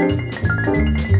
Música